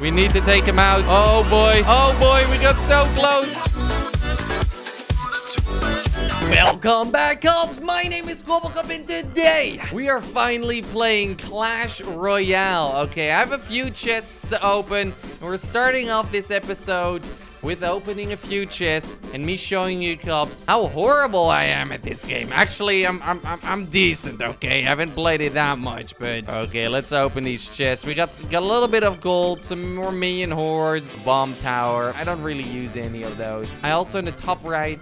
We need to take him out. Oh boy. Oh boy, we got so close. Welcome back, Cubs. My name is Kwebbelkop, and today we are finally playing Clash Royale. Okay, I have a few chests to open. We're starting off this episode with opening a few chests and me showing you Cubs how horrible I am at this game. Actually, I'm I'm I'm, I'm decent. Okay, I haven't played it that much, but okay, let's open these chests. We got got a little bit of gold, some more minion hordes, bomb tower. I don't really use any of those. I also in the top right,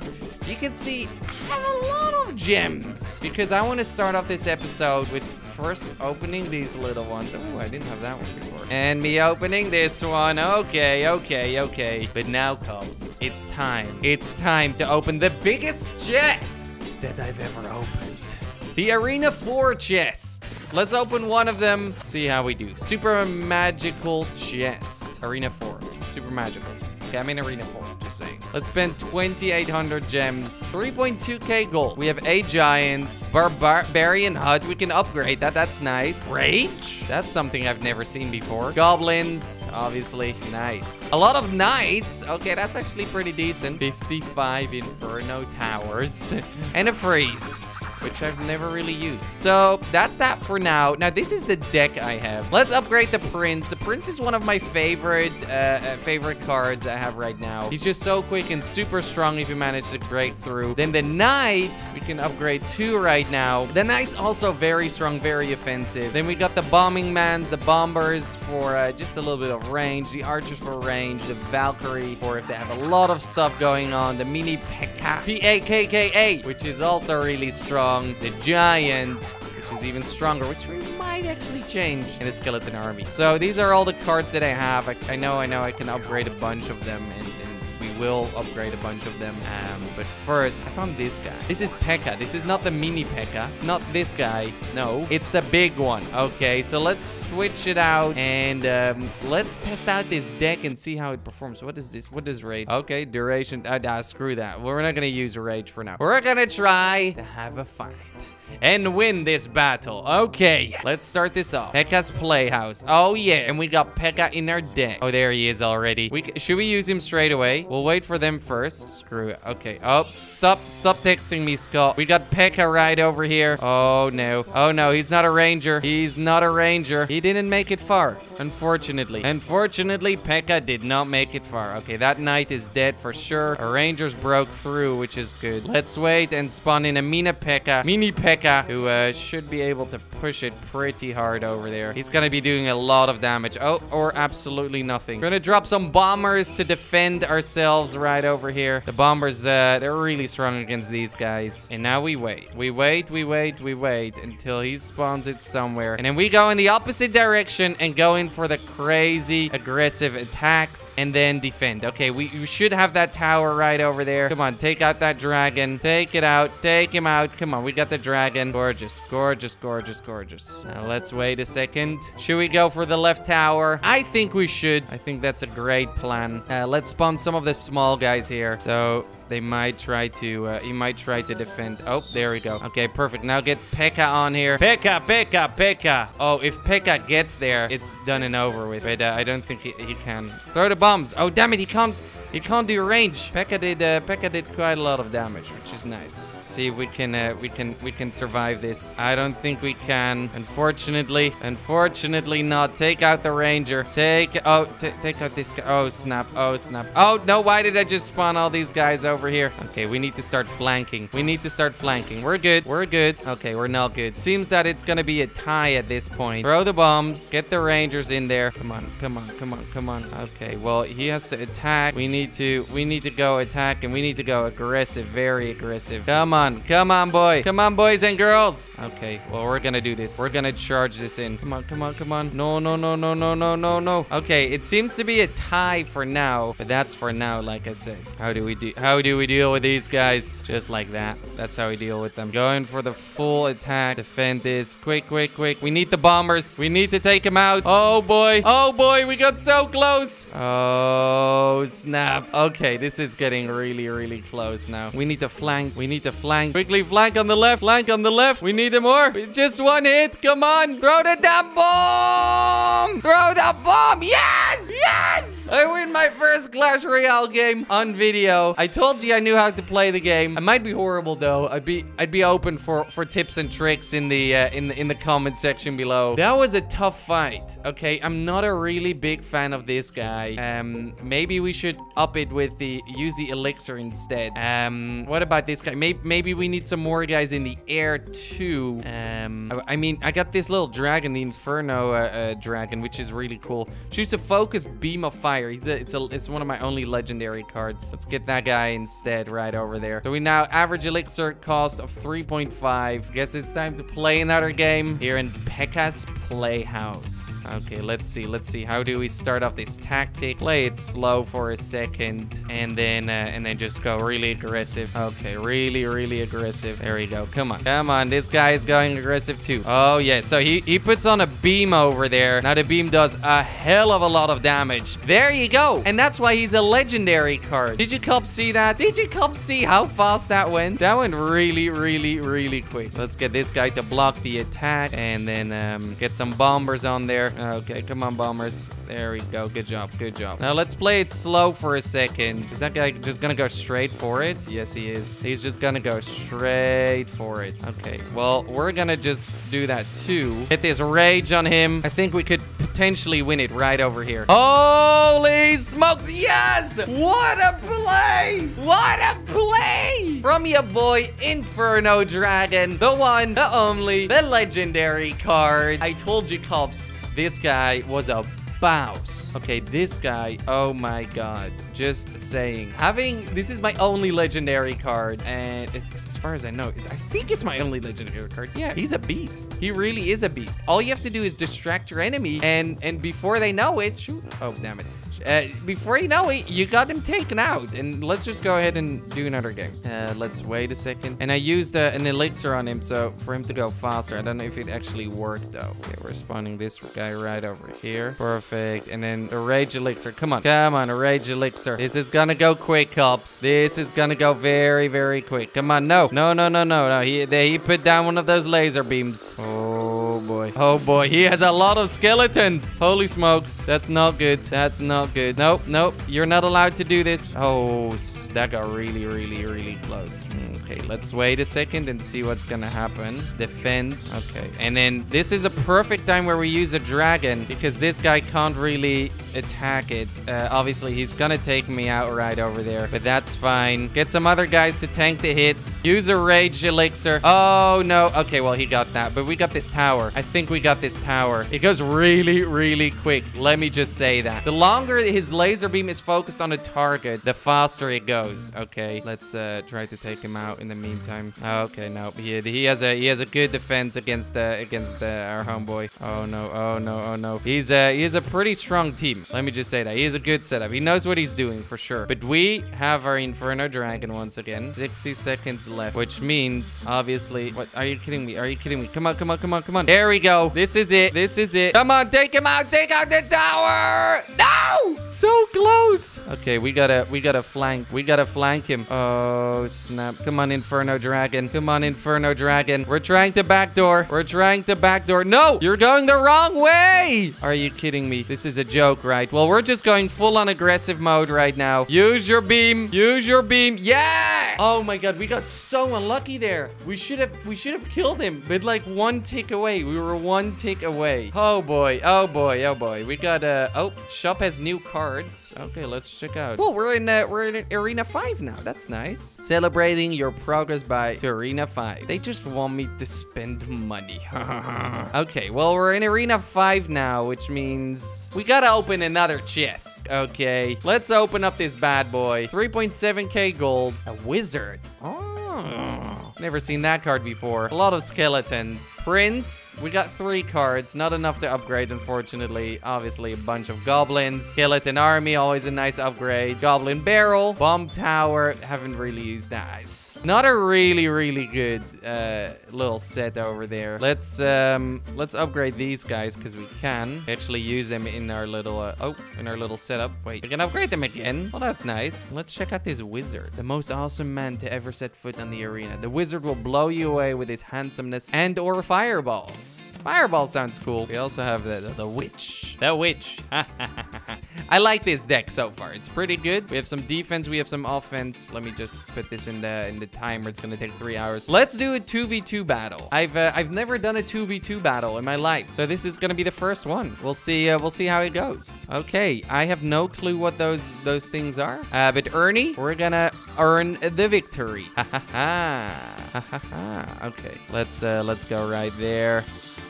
you can see I have a lot of gems because I want to start off this episode with first opening these little ones. Oh, I didn't have that one before. And me opening this one. Okay, okay, okay. But now comes, it's time. It's time to open the biggest chest that I've ever opened. The Arena 4 chest. Let's open one of them, see how we do. Super magical chest. Arena 4. Super magical. Okay, I'm in Arena 4, just saying. Let's spend 2,800 gems. 3.2k gold. We have 8 giants. Barbarian hut. We can upgrade that. That's nice. Rage? That's something I've never seen before. Goblins, obviously. Nice. A lot of knights. Okay, that's actually pretty decent. 55 Inferno towers. and a freeze which I've never really used. So that's that for now. Now this is the deck I have. Let's upgrade the Prince. The Prince is one of my favorite uh, uh, favorite cards I have right now. He's just so quick and super strong if you manage to break through. Then the Knight, we can upgrade two right now. The Knight's also very strong, very offensive. Then we got the Bombing Mans, the Bombers for uh, just a little bit of range, the Archers for range, the Valkyrie for if they have a lot of stuff going on, the Mini P-A-K-K-A, P-A-K-K-A, which is also really strong the giant, which is even stronger, which we might actually change in a skeleton army. So these are all the cards that I have. I, I know, I know I can upgrade a bunch of them and, will upgrade a bunch of them. Um, but first, I found this guy. This is P.E.K.K.A. This is not the mini P.E.K.K.A. It's not this guy. No, it's the big one. Okay, so let's switch it out and um, let's test out this deck and see how it performs. What is this? What is rage? Okay, duration. Uh, screw that. We're not gonna use rage for now. We're gonna try to have a fight and win this battle. Okay, let's start this off. P.E.K.K.A.'s Playhouse. Oh, yeah, and we got P.E.K.K.A. in our deck. Oh, there he is already. We Should we use him straight away? We'll wait for them first. Screw it. Okay. Oh, stop. Stop texting me, Scott. We got P.E.K.K.A. right over here. Oh, no. Oh, no. He's not a ranger. He's not a ranger. He didn't make it far, unfortunately. Unfortunately, P.E.K.K.A. did not make it far. Okay, that knight is dead for sure. Our rangers broke through, which is good. Let's wait and spawn in a Mina P.E.K.K.A. Mini P.E.K.K.A. who uh, should be able to push it pretty hard over there. He's gonna be doing a lot of damage. Oh, or absolutely nothing. We're gonna drop some bombers to defend ourselves right over here. The bombers, uh, they're really strong against these guys. And now we wait. We wait, we wait, we wait until he spawns it somewhere. And then we go in the opposite direction and go in for the crazy aggressive attacks and then defend. Okay, we, we should have that tower right over there. Come on, take out that dragon. Take it out. Take him out. Come on, we got the dragon. Gorgeous, gorgeous, gorgeous, gorgeous. Now let's wait a second. Should we go for the left tower? I think we should. I think that's a great plan. Uh, let's spawn some of the small guys here. So they might try to, uh, he might try to defend. Oh, there we go. Okay, perfect. Now get P.E.K.K.A. on here. P.E.K.K.A., P.E.K.K.A., P.E.K.K.A. Oh, if P.E.K.K.A. gets there, it's done and over with. But uh, I don't think he, he can. Throw the bombs. Oh, damn it. He can't, he can't do range. P.E.K.K.A. did, uh, P.E.K.K.A. did quite a lot of damage, which is nice. See if we can, uh, we can, we can survive this. I don't think we can. Unfortunately, unfortunately not. Take out the ranger. Take, oh, take out this guy. Oh, snap. Oh, snap. Oh, no, why did I just spawn all these guys over here? Okay, we need to start flanking. We need to start flanking. We're good. We're good. Okay, we're not good. Seems that it's gonna be a tie at this point. Throw the bombs. Get the rangers in there. Come on, come on, come on, come on. Okay, well, he has to attack. We need to, we need to go attack and we need to go aggressive, very aggressive. Come on, come on, boy. Come on, boys and girls. Okay, well, we're gonna do this. We're gonna charge this in. Come on, come on, come on. No, no, no, no, no, no, no, no. Okay, it seems to be a tie for now, but that's for now, like I said. How do we do, how do we deal with these guys? Just like that. That's how we deal with them. Going for the full attack. Defend this. Quick, quick, quick. We need the bombers. We need to take them out. Oh, boy. Oh, boy. We got so close. Oh, snap. Okay, this is getting really, really close now. We need to flank. We need to flank. Quickly flank on the left. Flank on the left. We need more. Just one hit. Come on. Throw the damn bomb. Throw the bomb. Yes. Yes. I win my first Clash Royale game on video. I told you I knew how to play the game. I might be horrible though. I'd be I'd be open for for tips and tricks in the uh, in the in the comment section below. That was a tough fight. Okay, I'm not a really big fan of this guy. Um, maybe we should up it with the use the elixir instead. Um, what about this guy? Maybe maybe we need some more guys in the air too. Um, I, I mean, I got this little dragon, the Inferno uh, uh, dragon, which is really cool. Shoots a focused beam of fire. He's a, it's a it's one of my only legendary cards. Let's get that guy instead right over there. So we now average elixir cost of 3.5. Guess it's time to play another game here in P.E.K.K.A.'s Playhouse. Okay, let's see. Let's see. How do we start off this tactic? Play it slow for a second, and then uh, and then just go really aggressive. Okay, really, really aggressive. There we go. Come on, come on. This guy is going aggressive too. Oh yeah. So he he puts on a beam over there. Now the beam does a hell of a lot of damage. There you go. And that's why he's a legendary card. Did you cop see that? Did you cop see how fast that went? That went really, really, really quick. Let's get this guy to block the attack, and then um, get some bombers on there. Okay, come on, bombers. There we go. Good job. Good job. Now let's play it slow for a second. Is that guy just gonna go straight for it? Yes, he is. He's just gonna go straight for it. Okay, well, we're gonna just do that too. Get this rage on him. I think we could potentially win it right over here. Holy smokes. Yes! What a play! What a play! From your boy, Inferno Dragon. The one, the only, the legendary card. I told you, cops, this guy was a bouse. Okay, this guy, oh my god. Just saying. Having, this is my only legendary card. And as, as far as I know, I think it's my only legendary card. Yeah, he's a beast. He really is a beast. All you have to do is distract your enemy. And, and before they know it, shoot. Oh, damn it. Uh, before you know it, you got him taken out. And let's just go ahead and do another game. Uh, let's wait a second. And I used uh, an elixir on him, so for him to go faster. I don't know if it actually worked, though. Okay, we're spawning this guy right over here. Perfect. And then a rage elixir. Come on. Come on, a rage elixir. This is gonna go quick, cops. This is gonna go very, very quick. Come on. No. No, no, no, no, no. He, they, he put down one of those laser beams. Oh, boy. Oh, boy. He has a lot of skeletons. Holy smokes. That's not good. That's not good. Nope, nope. You're not allowed to do this. Oh, that got really, really, really close. Hmm. Okay, let's wait a second and see what's gonna happen. Defend. Okay. And then this is a perfect time where we use a dragon because this guy can't really attack it. Uh, obviously, he's gonna take me out right over there, but that's fine. Get some other guys to tank the hits. Use a rage elixir. Oh, no. Okay, well, he got that, but we got this tower. I think we got this tower. It goes really, really quick. Let me just say that. The longer his laser beam is focused on a target, the faster it goes. Okay, let's uh, try to take him out in the meantime. Okay, no, he, he has a he has a good defense against uh, against uh, our homeboy. Oh no, oh no, oh no. He's a he's a pretty strong team. Let me just say that he is a good setup. He knows what he's doing for sure. But we have our Inferno Dragon once again. 60 seconds left, which means obviously. What are you kidding me? Are you kidding me? Come on, come on, come on, come on. There we go. This is it. This is it. Come on, take him out. Take out the tower. No, so close. Okay, we gotta we gotta flank. We gotta flank him. Oh snap! Come on, Inferno Dragon. Come on, Inferno Dragon. We're trying to backdoor. We're trying to backdoor. No, you're going the wrong way. Are you kidding me? This is a joke, right? Well, we're just going full on aggressive mode right now. Use your beam. Use your beam. Yeah. Oh my god, we got so unlucky there. We should have we should have killed him, but like one tick away. We were one tick away. Oh boy. Oh boy. Oh boy. We got uh oh, shop has new cards. Okay, let's check out. Well, we're in uh, we're in Arena 5 now. That's nice. Celebrating your progress by to Arena 5. They just want me to spend money. okay, well, we're in Arena 5 now, which means we gotta open another chest. Okay, let's open up this bad boy. 3.7k gold. A wizard. Oh. Never seen that card before. A lot of skeletons. Prince, we got three cards. Not enough to upgrade, unfortunately. Obviously, a bunch of goblins. Skeleton army, always a nice upgrade. Goblin barrel. Bomb tower, haven't really used that. Not a really, really good uh, little set over there. Let's um, let's upgrade these guys because we can actually use them in our little uh, oh in our little setup. Wait, we can upgrade them again. Well, that's nice. Let's check out this wizard, the most awesome man to ever set foot on the arena. The wizard will blow you away with his handsomeness and or fireballs. Fireball sounds cool. We also have the the, the witch. The witch. I like this deck so far. It's pretty good. We have some defense. We have some offense. Let me just put this in the in the timer. It's gonna take three hours. Let's do a 2v2 battle. I've uh, I've never done a 2v2 battle in my life, so this is gonna be the first one. We'll see. Uh, we'll see how it goes. Okay, I have no clue what those those things are. Uh, but Ernie, we're gonna earn the victory. Ha ha ha. Ha ha. Okay, let's uh, let's go right there.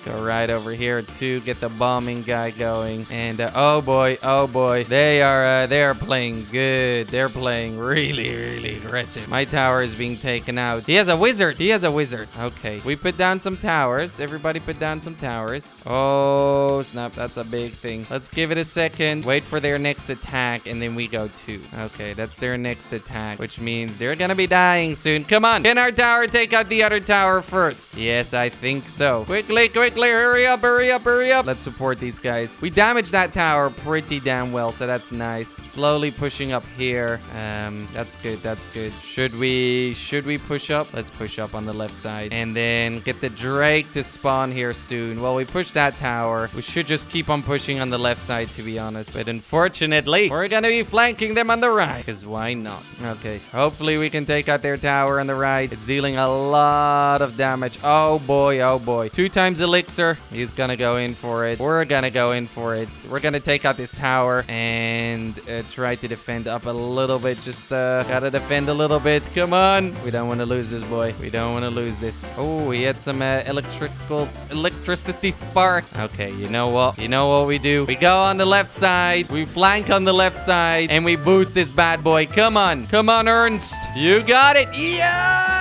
Go right over here to get the bombing guy going. And uh, oh boy, oh boy, they are uh, they are playing good. They're playing really, really aggressive. My tower is being taken out. He has a wizard. He has a wizard. Okay, we put down some towers. Everybody put down some towers. Oh snap, that's a big thing. Let's give it a second. Wait for their next attack, and then we go two. Okay, that's their next attack, which means they're gonna be dying soon. Come on, can our tower take out the other tower first? Yes, I think so. Quickly, quickly hurry up, hurry up, hurry up. Let's support these guys. We damaged that tower pretty damn well, so that's nice. Slowly pushing up here. Um, that's good, that's good. Should we, should we push up? Let's push up on the left side. And then get the Drake to spawn here soon. Well, we pushed that tower. We should just keep on pushing on the left side, to be honest. But unfortunately, we're gonna be flanking them on the right. Because why not? Okay, hopefully we can take out their tower on the right. It's dealing a lot of damage. Oh boy, oh boy. Two times elixir. He's gonna go in for it. We're gonna go in for it. We're gonna take out this tower and uh, try to defend up a little bit. Just uh, gotta defend a little bit. Come on. We don't want to lose this, boy. We don't want to lose this. Oh, he had some uh, electrical electricity spark. Okay, you know what? You know what we do? We go on the left side. We flank on the left side and we boost this bad boy. Come on. Come on, Ernst. You got it. Yeah!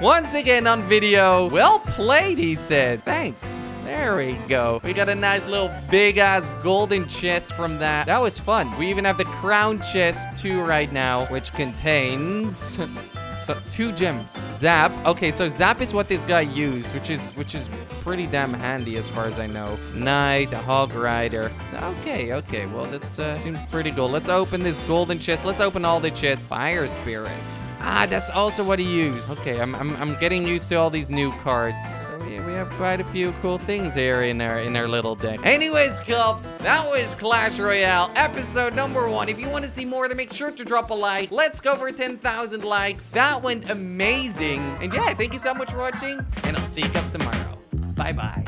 Once again on video. Well played, he said. Thanks. There we go. We got a nice little big ass golden chest from that. That was fun. We even have the crown chest too right now, which contains so two gems. Zap. Okay, so Zap is what this guy used, which is which is pretty damn handy as far as I know. Knight, Hog Rider. Okay, okay. Well, that's uh, seems pretty cool. Let's open this golden chest. Let's open all the chests. Fire spirits. Ah, that's also what he used. Okay, I'm I'm, I'm getting used to all these new cards. Have quite a few cool things here in our in our little deck. Anyways, Cups, that was Clash Royale episode number one. If you want to see more, then make sure to drop a like. Let's go for 10,000 likes. That went amazing. And yeah, thank you so much for watching, and I'll see you Cups tomorrow. Bye-bye.